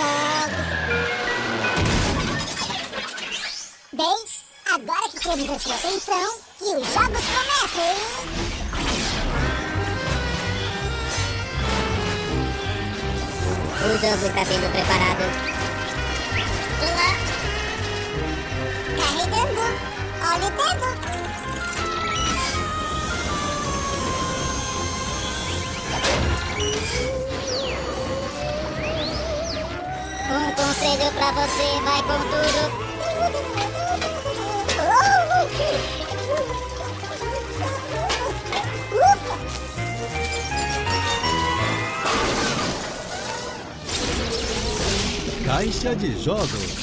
jogos. Bem, agora que temos a sua atenção, que os jogos comecem! O jogo está sendo preparado. Olá! Carregando! Olha o dedo! Você, vai com tudo. Caixa de jogos.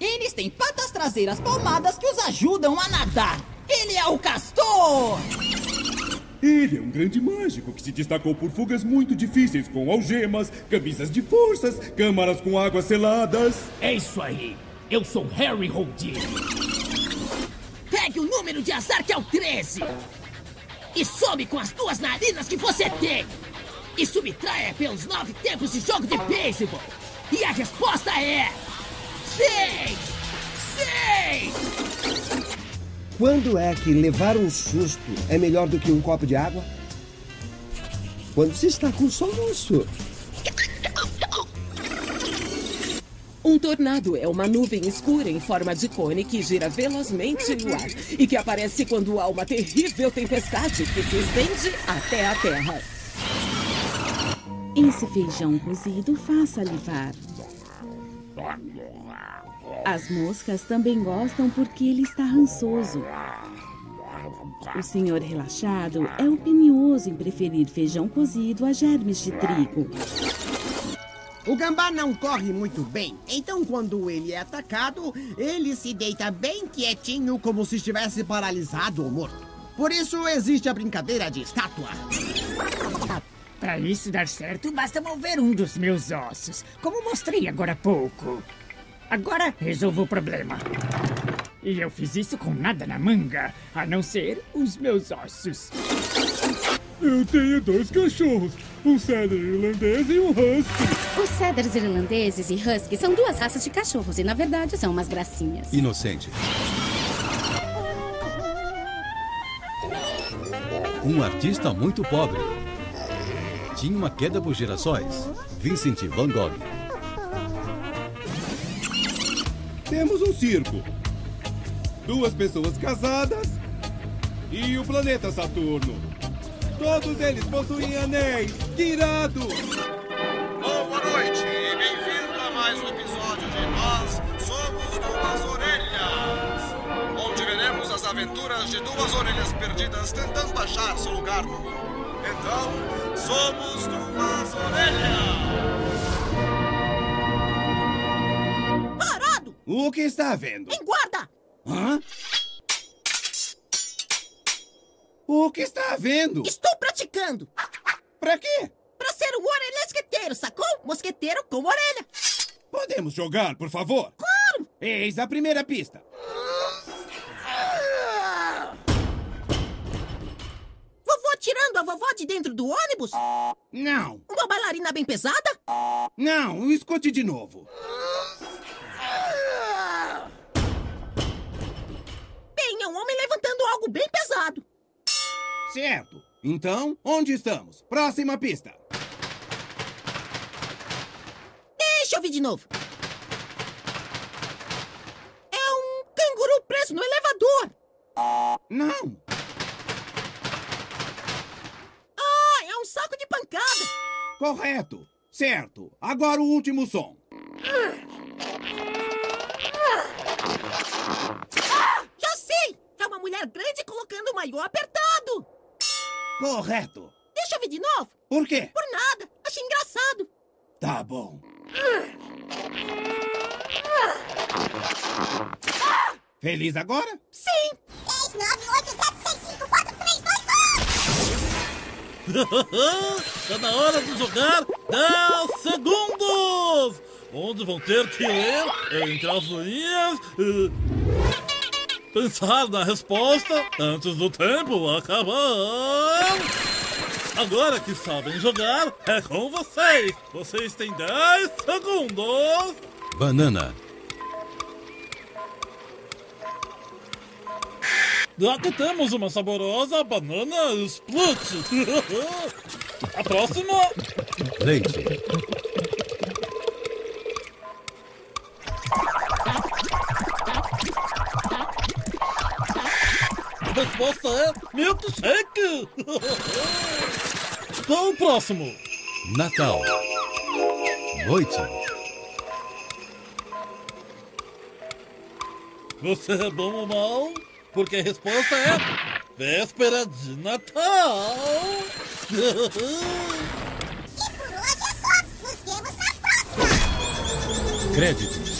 Eles têm patas traseiras palmadas que os ajudam a nadar. Ele é o Castor! Ele é um grande mágico que se destacou por fugas muito difíceis com algemas, camisas de forças, câmaras com águas seladas. É isso aí. Eu sou Harry Houdini. Pegue o número de azar que é o 13. E some com as duas narinas que você tem. E subtraia pelos nove tempos de jogo de beisebol. E a resposta é... Seis! Seis! Quando é que levar um susto é melhor do que um copo de água? Quando se está com soluço. Um tornado é uma nuvem escura em forma de cone que gira velozmente no ar e que aparece quando há uma terrível tempestade que se estende até a terra. Esse feijão cozido faz salivar. As moscas também gostam porque ele está rançoso. O senhor relaxado é opinioso em preferir feijão cozido a germes de trigo. O gambá não corre muito bem, então quando ele é atacado, ele se deita bem quietinho como se estivesse paralisado ou morto. Por isso existe a brincadeira de estátua. Para isso dar certo, basta mover um dos meus ossos, como mostrei agora há pouco. Agora resolvo o problema. E eu fiz isso com nada na manga, a não ser os meus ossos. Eu tenho dois cachorros, um setter irlandês e um husky. Os sedders irlandeses e husky são duas raças de cachorros e, na verdade, são umas gracinhas. Inocente. Um artista muito pobre. Tinha uma queda por girassóis. Vincent Van Gogh. Temos um circo. Duas pessoas casadas e o planeta Saturno. Todos eles possuem anéis. Que irado! Boa noite e bem-vindo a mais um episódio de Nós Somos Duas Orelhas, onde veremos as aventuras de duas orelhas perdidas tentando achar seu lugar no mundo. Então, somos Duas Orelhas! Parado! O que está havendo? Em guarda! Hã? O que está havendo? Estou praticando! Pra quê? Pra ser um orelhesqueteiro, sacou? Mosqueteiro com orelha! Podemos jogar, por favor? Claro! Eis a primeira pista. Vovó de dentro do ônibus? Não, Uma bailarina bem pesada? não, escute de novo. Bem, é um homem levantando algo bem pesado. Certo. Então, onde estamos? Próxima pista. Deixa eu ver de novo. É um canguru preso no elevador. Não. Ah, é um saco de pancada. Correto. Certo. Agora o último som. Já sei! É uma mulher grande colocando o maiô apertado. Correto. Deixa eu ver de novo. Por quê? Por nada. Achei engraçado. Tá bom. Feliz agora? Sim. 10, 9, 2, 1. Tá na hora de jogar 10 segundos! Onde vão ter que ler entre as linhas. pensar na resposta antes do tempo acabar. Agora que sabem jogar, é com vocês. Vocês têm 10 segundos. Banana. Já que temos uma saborosa banana split. A próxima. Leite. A resposta é milkshake. Qual o próximo? Natal. Noite. Você é bom ou mal? Porque a resposta é véspera de Natal. E por hoje é só. Nos vemos na próxima. Créditos.